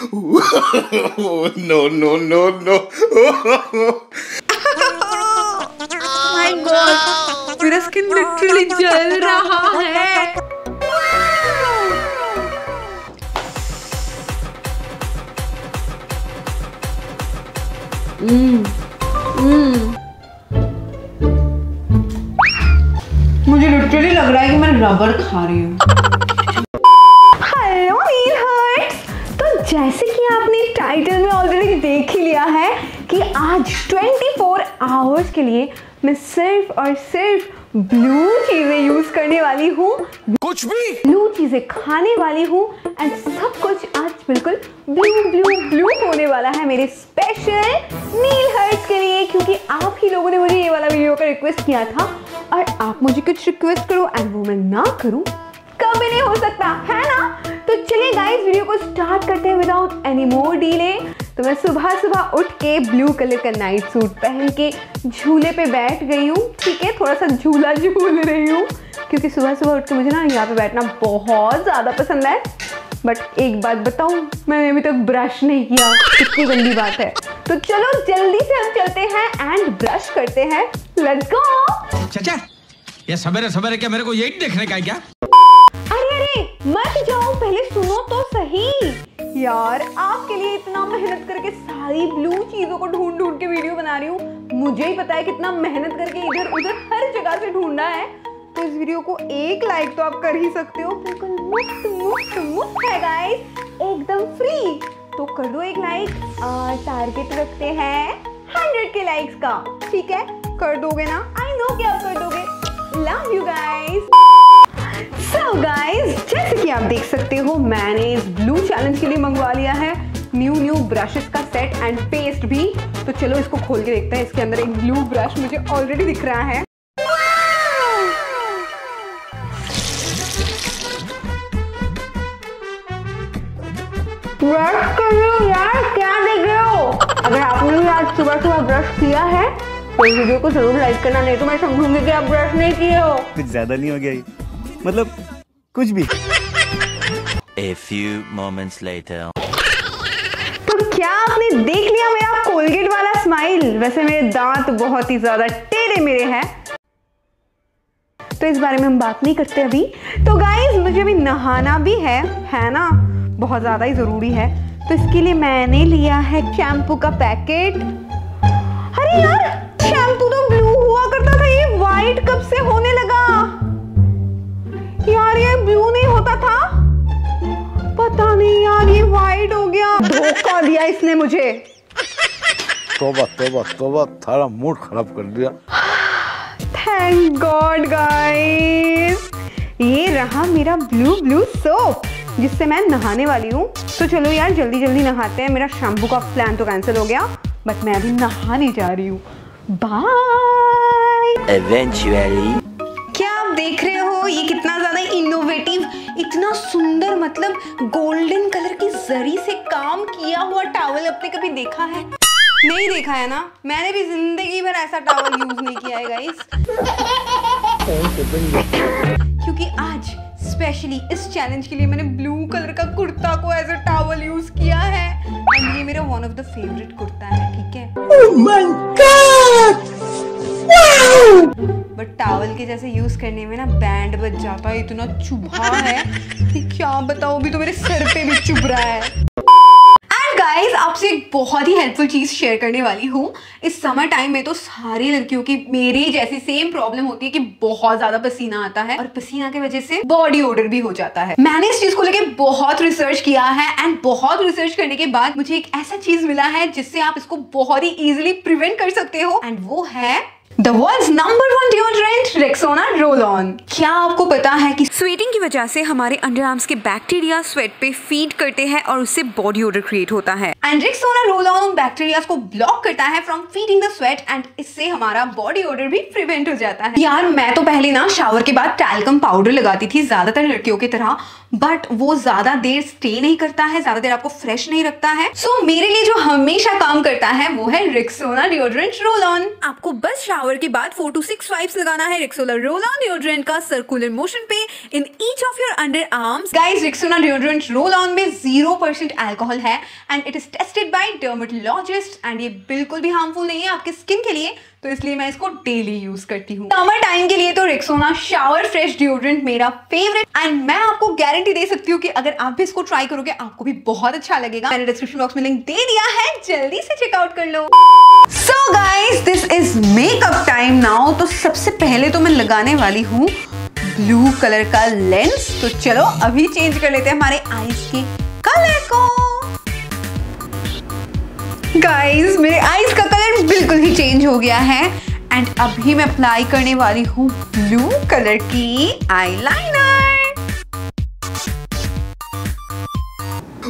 no, no, no, no. My god मेरा skin literally जल रहा है। मुझे लिटरली लग रहा है कि मैं रबर खा रही हूँ। कि आज 24 आवर्स के लिए मैं सिर्फ़ और सिर्फ़ ब्लू चीज़ें यूज़ करने वाली हूँ। कुछ भी। ब्लू चीज़ें खाने वाली हूँ एंड सब कुछ आज बिल्कुल ब्लू ब्लू ब्लू होने वाला है मेरे स्पेशल नील हर्ट्स के लिए क्योंकि आप ही लोगों ने मुझे ये वाला वीडियो का रिक्वेस्ट किया था। और आप मुझे कुछ रिक्वेस्ट करो एंड वो मैं ना करूँ कभी नहीं हो सकता है ना? तो चलिए गाइस वीडियो को स्टार्ट करते हैं विदाउट एनी मोर डीले तो मैं सुबह सुबह उठ के ब्लू कलर का नाइट सूट पहन के झूले पे बैठ गई हूँ। ठीक है थोड़ा सा झूला झूल रही हूँ। क्योंकि सुबह सुबह उठ के मुझे ना यहाँ पे बैठना बहुत ज़्यादा पसंद है। बट एक बात बताऊँ मैंने अभी तक तो ब्रश नहीं किया। कितनी गंदी बात है। तो चलो जल्दी से हम चलते हैं एंड ब्रश करते हैं। लेट्स गो चाचा ये सवेरे सवेरे क्या मेरे को यही देखने का है क्या? अरे अरे मत जाओ। पहले सुनो तो सही। यार, आपके लिए इतना मेहनत करके सारी ब्लू चीज़ों को ढूंढ ढूंढ के वीडियो बना रही हूँ। मुझे ही पता है कितना मेहनत करके इधर उधर हर जगह से ढूंढना है। तो इस वीडियो को एक लाइक तो आप कर ही सकते हो। बिल्कुल मुफ़्त मुफ़्त मुफ़्त है गाइस एकदम फ्री तो कर दो एक लाइक टारगेट रखते हैं हंड्रेड के लाइक्स का। ठीक है? कर दोगे ना? आई नो कि आप कर दोगे. Love you guys so guys जैसे कि आप देख सकते हो, मैंने इस ब्लू चैलेंज के लिए मंगवा लिया है। न्यू न्यू ब्रशेस का सेट एंड पेस्ट भी। तो चलो इसको खोल के देखते हैं। इसके अंदर एक ब्लू ब्रश मुझे ऑलरेडी दिख रहा है। ब्रश कर यार, क्या देख रहे हो? अगर आपने भी आज सुबह सुबह ब्रश किया है तो वीडियो को ज़रूर लाइक करना, नहीं तो मैं समझूँगी कि आप ब्रश नहीं किए हो। कुछ ज़्यादा नहीं हो गया मतलब कुछ भी। A few moments later. तो क्या आपने देख लिया मेरा कोलगेट वाला स्माइल वैसे मेरे दांत बहुत ही ज़्यादा टेढ़े मेरे हैं। तो इस बारे में हम बात नहीं करते अभी। तो गाइस मुझे अभी नहाना भी है है ना? बहुत ज़्यादा ही ज़रूरी है। तो इसके लिए मैंने लिया है शैम्पू का पैकेट अरे यार शैम्पू तो ब्लू हुआ करता था ये वाइट कब से होने लगा? यार ये ब्लू नहीं होता था। पता नहीं यार ये वाइट हो गया। धोखा दिया इसने मुझे। तोबा तोबा तोबा थारा मूड खराब कर दिया। थैंक गॉड गाइस ये रहा मेरा ब्लू ब्लू सोप जिससे मैं नहाने वाली हूँ। तो चलो यार जल्दी जल्दी नहाते हैं। मेरा शैम्पू का प्लान तो कैंसिल हो गया। बट मैं अभी नहाने जा रही हूँ। बाय क्या आप देख रहे हो? ये कितना इतना सुंदर मतलब गोल्डन कलर की जरी से काम किया हुआ टावल आपने कभी देखा है? नहीं देखा है ना? मैंने भी ज़िंदगी भर ऐसा टावल यूज़ नहीं किया है क्योंकि आज स्पेशली इस चैलेंज के लिए मैंने ब्लू कलर का कुर्ता को एज अ टावल यूज़ किया है। एंड ये मेरा one of the favourite kurta है, ठीक है? बट टावल के जैसे यूज़ करने में ना बैंड बच जाता है, इतना चुभा है कि क्या बताऊँ, अभी तो मेरे सर पे भी चुभ रहा है। गाइस आपसे एक बहुत ही हेल्पफुल चीज़ शेयर करने वाली हूँ। इस समर टाइम में तो सारी लड़कियों की, मेरी जैसी सेम प्रॉब्लम होती है कि बहुत ज़्यादा पसीना आता है और पसीना की वजह से बॉडी ओडर भी हो जाता है। मैंने इस चीज़ को लेके बहुत रिसर्च किया है एंड बहुत रिसर्च करने के बाद मुझे एक ऐसा चीज़ मिला है जिससे आप इसको बहुत ही इजिली प्रिवेंट कर सकते हो। एंड वो है the world's number one deodorant Rexona roll on क्या आपको पता है कि स्वेटिंग की वजह से हमारे अंडर आर्म्स के बैक्टीरिया स्वेट पे फ़ीड करते हैं और उससे बॉडी ओडर क्रिएट होता है। एंड रेक्सोना रोल ऑन उन बैक्टीरिया को ब्लॉक करता है from feeding the sweat and इससे हमारा बॉडी ओडर भी प्रिवेंट हो जाता है। यार मैं तो पहले ना शावर के बाद टैल्कम पाउडर लगाती थी ज़्यादातर लड़कियों की तरह बट वो ज़्यादा देर स्टे नहीं करता है ज़्यादा देर आपको फ्रेश नहीं रखता है। सो so, मेरे लिए जो हमेशा काम करता है वो है रेक्सोना डिओड्रेंट रोल ऑन आपको बस शावर शावर के बाद फोर टू सिक्स वाइप्स लगाना है। रिक्सोला रोल डिओड्रेंट का सर्कुलर मोशन पे in each of your under arms guys Rexona deodorant roll on में ज़ीरो परसेंट एल्कोहल है and it is tested by dermatologist and ये बिल्कुल भी हार्मफुल नहीं है आपके स्किन के लिए तो इसलिए मैं इसको डेली यूज़ करती हूँ। समर टाइम के लिए तो रिक्सोना शावर फ्रेश डिओड्रेंट मेरा फेवरेट एंड मैं आपको गारंटी दे सकती हूँ कि अगर आप भी इसको ट्राई करोगे, आपको भी बहुत अच्छा लगेगा। मैंने डिस्क्रिप्शन बॉक्स में लिंक दे दिया है, जल्दी से चेकआउट कर लो। So guys this is makeup time now तो सबसे पहले तो मैं लगाने वाली हूँ ब्लू कलर का लेंस तो चलो अभी चेंज कर लेते हैं हमारे आईज के कलर को। गाइस मेरे आईज का कलर बिल्कुल ही चेंज हो गया है। एंड अभी मैं अप्लाई करने वाली हूँ ब्लू कलर की eyeliner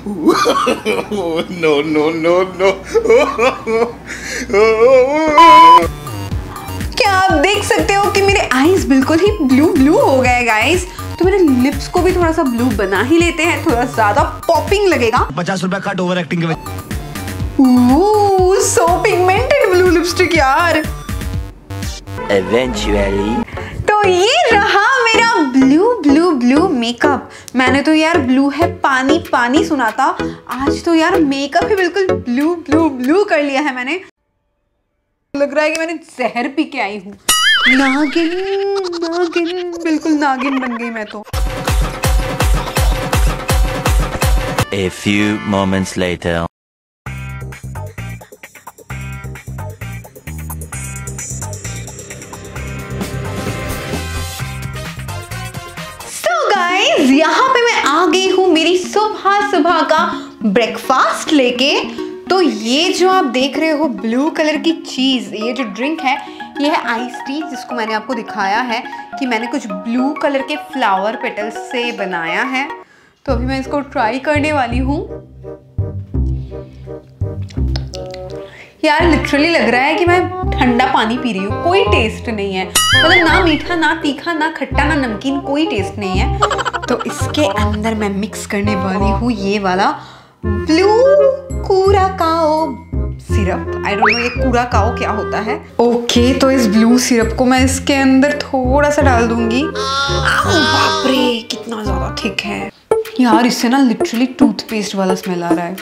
no, no, no, no. क्या आप देख सकते हो कि मेरे आईज बिल्कुल ही ब्लू ब्लू हो गए गाइस तो मेरे लिप्स को भी थोड़ा सा ब्लू बना ही लेते हैं थोड़ा ज़्यादा पॉपिंग लगेगा. पचास रुपया कट ओवर एक्टिंग के सो पिगमेंटेड ब्लू लिपस्टिक यार. Eventually. तो ये रहा मेरा ब्लू ब्लू ब्लू मेकअप मैंने तो यार ब्लू है पानी पानी सुना था. आज तो यार मेकअप ही बिल्कुल ब्लू ब्लू ब्लू कर लिया है मैंने. लग रहा है कि मैंने जहर पी के आई हूँ। नागिन नागिन बिल्कुल नागिन बन गई मैं तो। A few moments later. So guys यहाँ पे मैं आ गई हूँ मेरी सुबह सुबह का ब्रेकफास्ट लेके। तो ये जो आप देख रहे हो ब्लू कलर की चीज़, ये जो ड्रिंक है, ये है आइस टी, जिसको मैंने आपको दिखाया है कि मैंने कुछ ब्लू कलर के फ्लावर पेटल्स से बनाया है। तो अभी मैं इसको ट्राई करने वाली हूँ। यार लिटरली लग रहा है कि मैं ठंडा पानी पी रही हूँ। कोई टेस्ट नहीं है। मतलब ना मीठा, ना तीखा, ना खट्टा, ना नमकीन, कोई टेस्ट नहीं है। तो इसके अंदर मैं मिक्स करने वाली हूँ ये वाला। Blue Curacao syrup I don't know ये कूड़ा काओ क्या होता है? ओके okay, तो इस ब्लू सिरप को मैं इसके अंदर थोड़ा सा डाल दूँगी। बाप रे कितना ज़्यादा थिक है। यार इससे ना लिटरली टूथपेस्ट वाला स्मेल आ रहा है।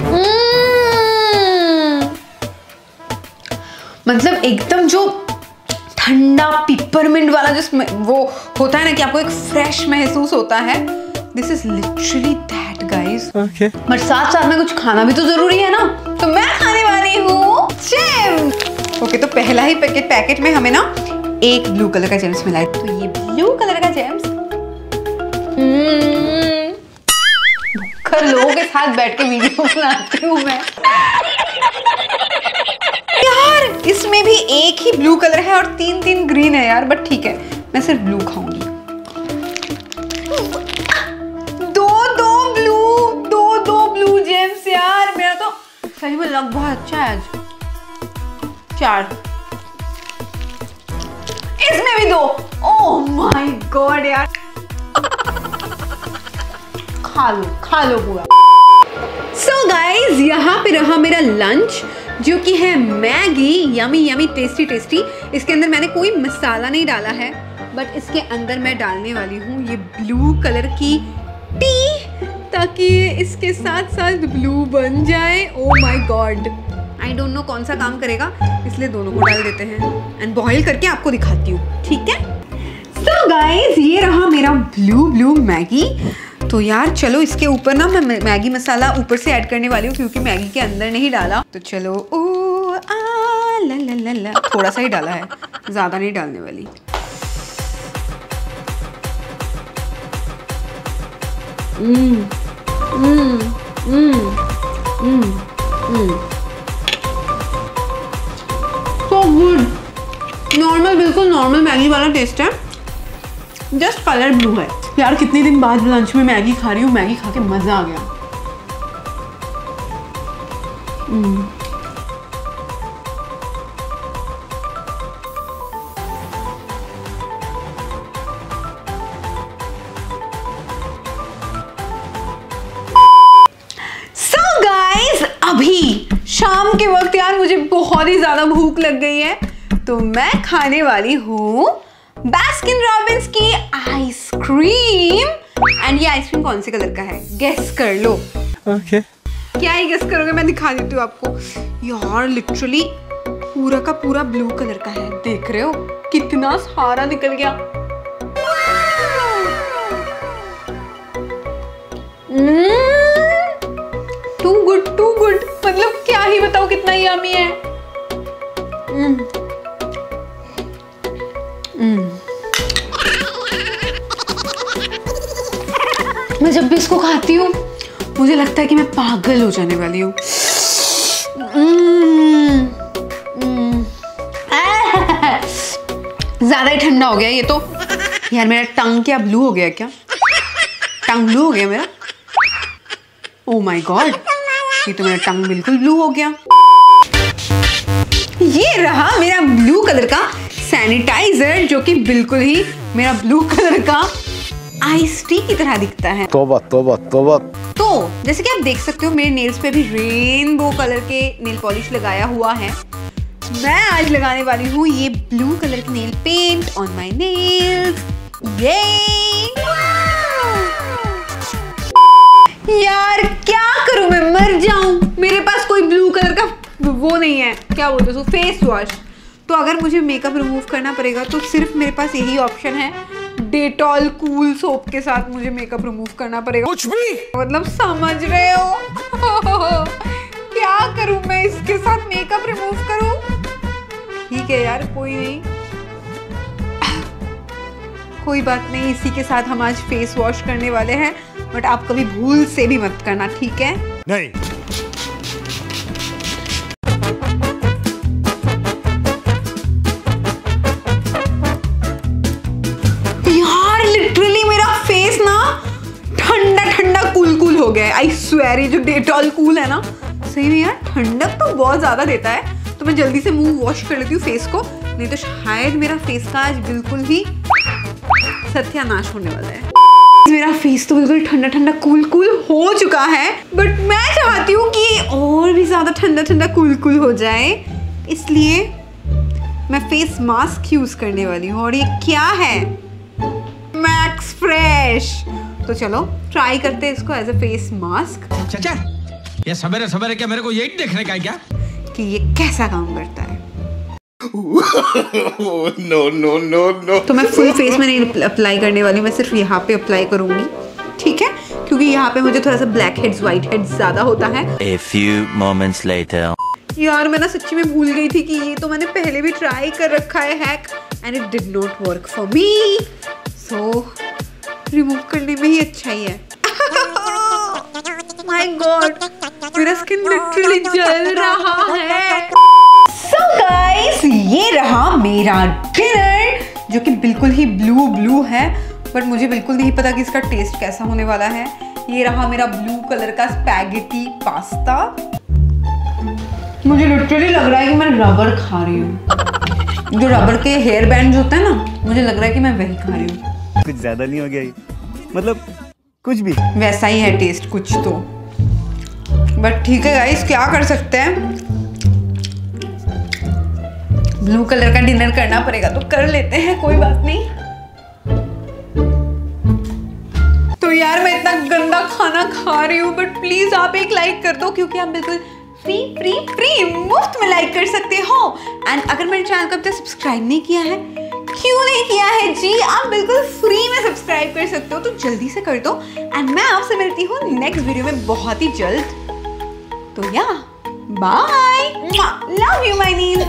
हम्म। मतलब एकदम जो ठंडा पिपरमिंट वाला जो वो होता है ना कि आपको एक फ्रेश महसूस होता है। This is literally that guys okay but साथ साथ में कुछ खाना भी तो ज़रूरी है ना। तो मैं खाने वाली हूँ जेम्स ओके तो पहला ही पैकेट पैकेट में हमें ना एक ब्लू कलर का जेम्स मिला है। तो ये ब्लू कलर का जेम्स कर लोगों के साथ बैठ के वीडियो बनाती हूँ मैं। इसमें भी एक ही ब्लू कलर है और तीन तीन ग्रीन है यार बट ठीक है, मैं सिर्फ़ ब्लू खाऊँगी। दो दो ब्लू दो दो ब्लू जेम्स यार, मेरा तो सही में लग बहुत अच्छा है आज। चार। इसमें भी दो। ओह माय गॉड यार। खा लो खा लो पूरा। सो गाइज़ यहाँ पे रहा मेरा लंच जो कि है Maggi yummy yummy tasty tasty इसके अंदर मैंने कोई मसाला नहीं डाला है बट इसके अंदर मैं डालने वाली हूँ ये ब्लू कलर की टी ताकि इसके साथ साथ ब्लू बन जाए। ओ my God I don't know कौन सा काम करेगा, इसलिए दोनों को डाल देते हैं। एंड बॉईल करके आपको दिखाती हूँ, ठीक है? सो गाइस ये रहा मेरा ब्लू ब्लू मैगी। तो यार, चलो इसके ऊपर ना मैं मैगी मसाला ऊपर से ऐड करने वाली हूँ, क्योंकि मैगी के अंदर नहीं डाला। तो चलो, ओ, आ, ला ला ला थोड़ा सा ही डाला है, ज़्यादा नहीं डालने वाली। सो गुड नॉर्मल बिल्कुल नॉर्मल मैगी वाला टेस्ट है। जस्ट कलर ब्लू है। यार, कितने दिन बाद लंच में मैगी खा रही हूँ, मैगी खा के मज़ा आ गया। गाइस अभी शाम के वक्त यार मुझे बहुत ही ज़्यादा भूख लग गई है तो मैं खाने वाली हूँ बैस्किन रॉबिन्स की आइसक्रीम एंड ये आइसक्रीम कौन से कलर का है? गेस कर लो. Okay okay. क्या ही गेस करोगे? मैं दिखा देती हूँ आपको. यार लिटरली पूरा का पूरा ब्लू कलर का है. देख रहे हो? कितना सारा निकल गया. टू गुड टू गुड मतलब क्या ही बताओ कितना यमी है. Mm. Mm. मैं जब भी इसको खाती हूँ, मुझे लगता है कि मैं पागल हो जाने वाली हूँ. Mm. ज़्यादा ही ठंडा हो गया ये तो यार, मेरा टंग क्या ब्लू हो गया क्या टंग ब्लू हो गया मेरा ओ माय गॉड ये तो मेरा टंग बिल्कुल ब्लू हो गया ये रहा मेरा ब्लू कलर का सैनिटाइजर जो कि बिल्कुल ही मेरा ब्लू कलर का आइस टी की तरह दिखता है। तोबा तोबा तोबा। तो जैसे कि आप देख सकते हो मेरे नेल्स पे भी रेनबो कलर के नेल पॉलिश लगाया हुआ है। मैं आज लगाने वाली हूँ ये ब्लू कलर की nail paint on my nails ये यार क्या करूँ? मैं मर जाऊँ। मेरे पास कोई ब्लू कलर का वो नहीं है। क्या बोलते हो फेस वॉश तो अगर मुझे मेकअप रिमूव करना पड़ेगा तो सिर्फ़ मेरे पास यही ऑप्शन है। डेटॉल कूल सोप के साथ मुझे मेकअप रिमूव करना पड़ेगा। कुछ भी। मतलब समझ रहे हो? क्या करूँ मैं इसके साथ मेकअप रिमूव करूँ? ठीक है यार कोई नहीं। कोई बात नहीं इसी के साथ हम आज फेस वॉश करने वाले हैं बट आप कभी भूल से भी मत करना ठीक है? नहीं। स्वेर जो डेटॉल कूल है ना, सही में यार, ठंडक तो बहुत ज़्यादा देता है तो मैं जल्दी से मुँह वॉश कर लेती हूँ फेस को, नहीं तो शायद मेरा फेस का आज बिल्कुल ही सत्यानाश होने वाला है। मेरा फेस तो बिल्कुल ठंडा ठंडा, कूल कूल हो चुका है बट मैं चाहती हूँ कि और भी ज़्यादा ठंडा ठंडा, कूल कूल हो जाए, इसलिए मैं फेस मास्क यूज़ करने वाली हूँ, और ये क्या है? मैक्स फ्रेश तो चलो ट्राई करते हैं इसको एज अ फेस मास्क चाचा ये सवेरे सवेरे क्या मेरे को यही देखने का है क्या? कि ये कैसा काम करता है. नो नो नो नो तो मैं फुल फेस में नहीं अप्लाई करने वाली मैं सिर्फ़ यहाँ पे अप्लाई करूँगी. ठीक है? क्योंकि यहाँ पे मुझे थोड़ा सा ब्लैक हेड्स वाइट हेड्स ज़्यादा होता है. A few moments later. यार मैं ना सच्ची में भूल गई थी कि ये तो मैंने पहले भी ट्राई कर रखा है hack and it did not work for me so remove करने में ही अच्छा ही है। माय गॉड मेरा स्किन लिटरली जल रहा है। सो so गाइस ये रहा मेरा डिनर जो कि बिल्कुल ही ब्लू ब्लू है बट मुझे बिल्कुल नहीं पता कि इसका टेस्ट कैसा होने वाला है। ये रहा मेरा ब्लू कलर का स्पैगेटी पास्ता मुझे लिटरली लग रहा है कि मैं रबर खा रही हूँ। जो रबर के हेयर बैंड होते हैं ना, मुझे लग रहा है कि मैं वही खा रही हूँ। कुछ ज़्यादा नहीं हो गया ये। मतलब कुछ भी। वैसा ही है टेस्ट कुछ तो। बट ठीक है गाइस क्या कर सकते हैं? ब्लू कलर का डिनर करना पड़ेगा तो कर लेते हैं, कोई बात नहीं। तो यार, मैं इतना गंदा खाना खा रही हूँ बट प्लीज़ आप एक लाइक कर दो, क्योंकि आप बिल्कुल फ्री फ्री फ्री मुफ़्त में लाइक कर सकते हो। एंड अगर मेरे चैनल को अब तक सब्सक्राइब नहीं किया है क्यों नहीं किया है? जी आप बिल्कुल फ्री में सब्सक्राइब कर सकते हो तो जल्दी से कर दो। एंड मैं आपसे मिलती हूँ नेक्स्ट वीडियो में बहुत ही जल्द। तो या bye love you my Neel